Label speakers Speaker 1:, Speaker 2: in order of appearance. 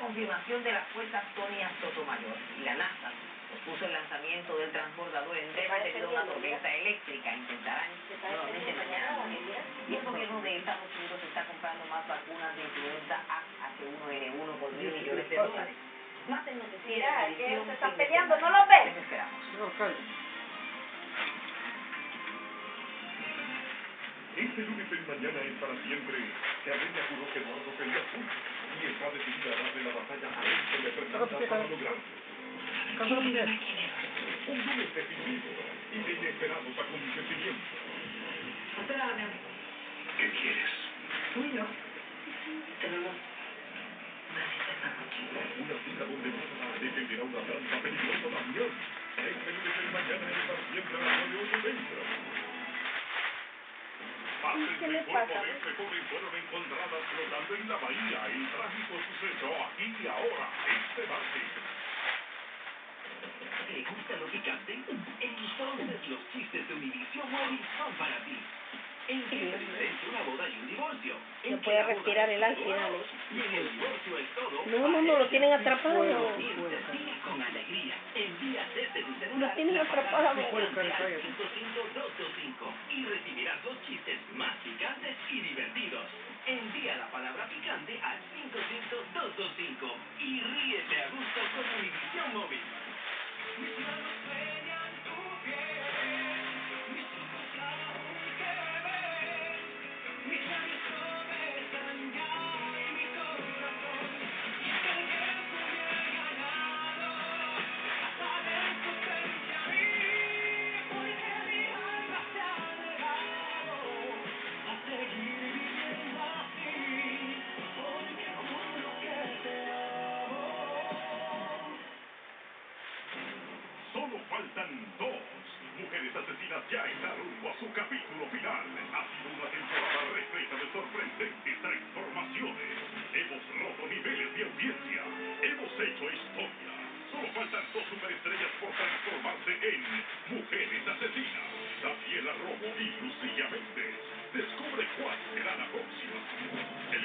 Speaker 1: confirmación de la fuerza Sonia Sotomayor y la NASA puso el lanzamiento del transbordador en breve debido a una tormenta eléctrica. Intentarán nuevamente mañana Y el gobierno de Estados Unidos está comprando más vacunas de influenza H1N1 por mil millones de dólares. Más en noticiero.
Speaker 2: que se están peleando, ¿no lo ves?
Speaker 1: esperamos.
Speaker 3: Este lunes en Mañana es para siempre. Carreña juró que Eduardo quería azul y está decidida a darle la batalla a él que le presenta para lograrlo. Un lunes decisivo y de inesperados acontecimientos. ¿Qué quieres?
Speaker 1: Tenemos una cita noche.
Speaker 3: Una cita donde una trampa peligrosa también. Cuerpo de este joven fueron encontradas flotando en la bahía. El trágico suceso aquí y ahora, este martes.
Speaker 4: ¿Te gusta lo picante? Entonces los chistes de Univision Móvil son para ti. ¿En qué se diferencia una boda y un divorcio?
Speaker 2: No puede respirar el al final.
Speaker 4: Y en el divorcio es todo.
Speaker 2: No, no, no, lo tienen atrapado.
Speaker 4: Con alegría. Envía desde tu celular.
Speaker 2: Lo tienen atrapado.
Speaker 4: Y los chistes más picantes y divertidos. Envía la palabra picante al
Speaker 3: faltan dos. Mujeres Asesinas ya está rumbo a su capítulo final. Ha sido una temporada repleta de sorprendentes transformaciones. Hemos roto niveles de audiencia. Hemos hecho historia. Solo faltan dos superestrellas por transformarse en Mujeres Asesinas. Daniela Romo y Lucía Méndez. Descubre cuál será la próxima. El